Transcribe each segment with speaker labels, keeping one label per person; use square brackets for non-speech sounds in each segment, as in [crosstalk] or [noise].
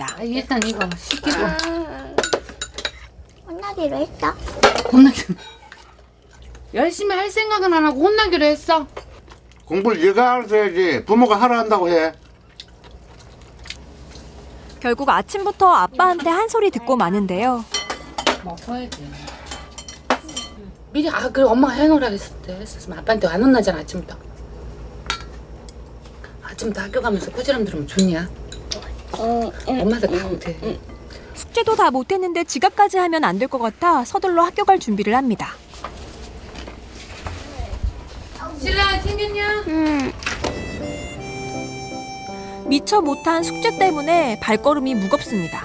Speaker 1: 아, 일단 이거 시키고
Speaker 2: 혼나기로 했어.
Speaker 1: 혼나기로 열심히 할 생각은 안 하고 혼나기로 했어.
Speaker 3: 공부를 얘가 알아서 해야지. 부모가 하라 한다고 해.
Speaker 4: 결국 아침부터 아빠한테 한 소리 듣고 마는데요.
Speaker 1: 먹어야지. 미리 아 그래 엄마가 해놓으라 했을 때 했었으면 아빠한테 안 혼나잖아 아침부터. 아침부터 학교 가면서 꾸지람 들으면 좋냐? 엄마도 다 못해.
Speaker 4: 숙제도 다 못했는데 지각까지 하면 안 될 것 같아 서둘러 학교 갈 준비를 합니다.
Speaker 1: 신랑 챙겼냐?
Speaker 4: 미처 못한 숙제 때문에 발걸음이 무겁습니다.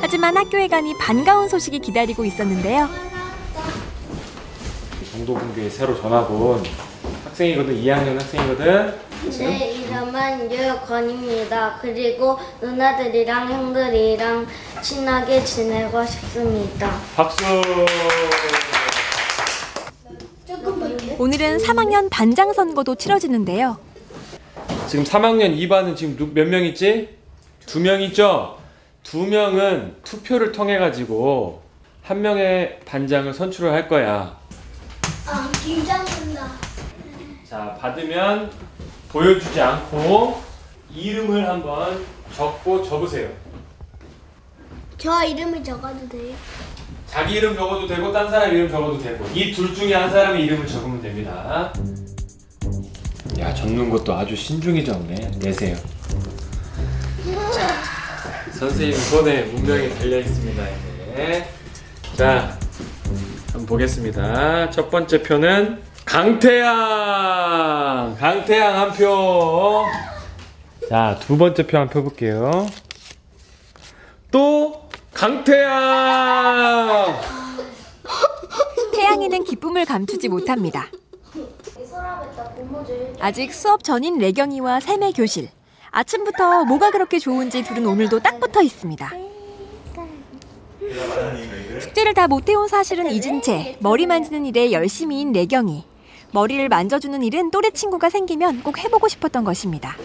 Speaker 4: 하지만 학교에 가니 반가운 소식이 기다리고 있었는데요.
Speaker 5: 정도분교에 새로 전학 온 학생이거든 2학년 학생이거든
Speaker 2: 제 이름은 유건입니다. 그리고 누나들이랑 형들이랑 친하게 지내고 싶습니다.
Speaker 5: 박수
Speaker 4: 오늘은 3학년 반장 선거도 치러지는데요.
Speaker 5: 지금 3학년 2반은 지금 누- 몇 명 있지? 두 명 있죠? 두 명은 투표를 통해 가지고 한 명의 반장을 선출을 할 거야
Speaker 2: 아, 긴장된다.
Speaker 5: 자 받으면 보여주지 않고 이름을 한번 적고 적으세요
Speaker 2: 저 이름을 적어도 돼요?
Speaker 5: 자기 이름 적어도 되고 딴 사람 이름 적어도 되고 이 둘 중에 한 사람의 이름을 적으면 됩니다. 야 적는 것도 아주 신중히 적네. 내세요. 자, 선생님 손에 문명이 달려 있습니다. 이제. 자, 한번 보겠습니다. 첫 번째 표는 강태양. 강태양 한 표. 자, 두 번째 표 한 표 볼게요. 또 강태양.
Speaker 4: 태양이는 기쁨을 감추지 못합니다. 아직 수업 전인 레경이와 샘의 교실. 아침부터 뭐가 그렇게 좋은지 둘은 오늘도 딱 붙어 있습니다. 숙제를 다 못해온 사실은 잊은 채 머리 만지는 일에 열심히인 레경이. 머리를 만져주는 일은 또래 친구가 생기면 꼭 해보고 싶었던 것입니다.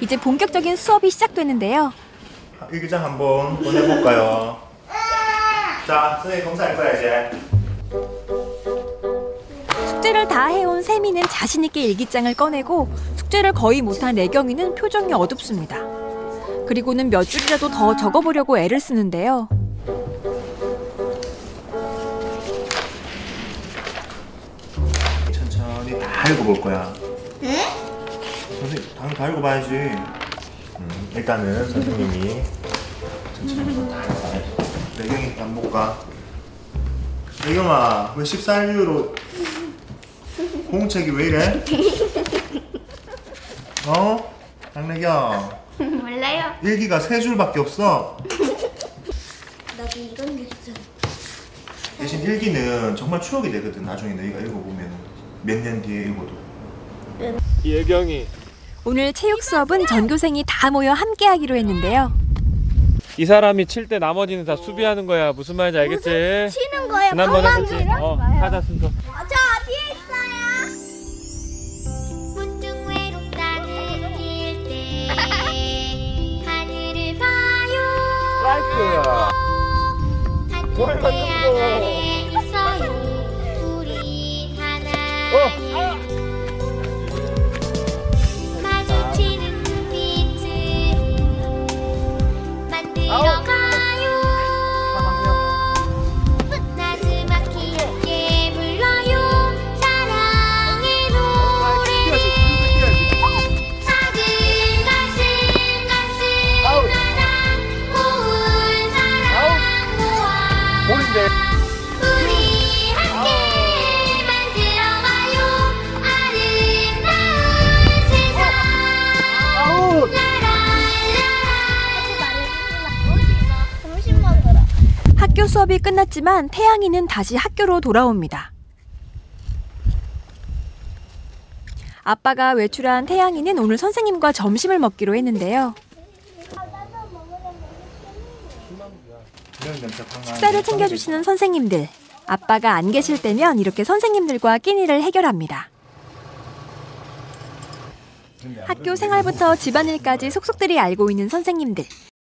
Speaker 4: 이제 본격적인 수업이 시작되는데요.
Speaker 6: 일기장 한번 보내볼까요? 자, 선생님 검사할 거야 이제.
Speaker 4: 숙제를 다 해온 세미는 자신 있게 일기장을 꺼내고 숙제를 거의 못한 레경이는 표정이 어둡습니다. 그리고는 몇 줄이라도 더 적어보려고 애를 쓰는데요.
Speaker 6: 천천히 다 읽어볼 거야. 네? 선생님, 당연히 다 읽어봐야지. 음, 일단은 선생님이 천천히 한번 다 읽어봐야지. 내경이 안 볼까? 내경아, 왜 14일로 공책이 왜 이래? 어? 장래경,
Speaker 2: 몰라요.
Speaker 6: 일기가 세 줄밖에 없어.
Speaker 2: 나도 게 있어.
Speaker 6: 대신 일기는 정말 추억이 되거든. 나중에 너희가 읽어보면 몇 년 뒤에 읽어도.
Speaker 5: 예경이
Speaker 4: 오늘 체육 수업은 전교생이 다 모여 함께 하기로 했는데요.
Speaker 5: 이 사람이 칠 때 나머지는 다 수비하는 거야. 무슨 말인지 알겠지?
Speaker 2: 치는 거예요.
Speaker 5: 지난번에 했지? 어, 타자 순서.
Speaker 2: 저 뒤에 있어요. 문득 외롭다 느낄 때 [laughs] 하늘을 봐요. 같은 태양 아래 있어
Speaker 4: 학교 수업이 끝났지만 태양이는 다시 학교로 돌아옵니다. 아빠가 외출한 태양이는 오늘 선생님과 점심을 먹기로 했는데요. 식사를 챙겨주시는 선생님들. 아빠가 안 계실 때면 이렇게 선생님들과 끼니를 해결합니다. 학교 생활부터 집안일까지 속속들이 알고 있는 선생님들.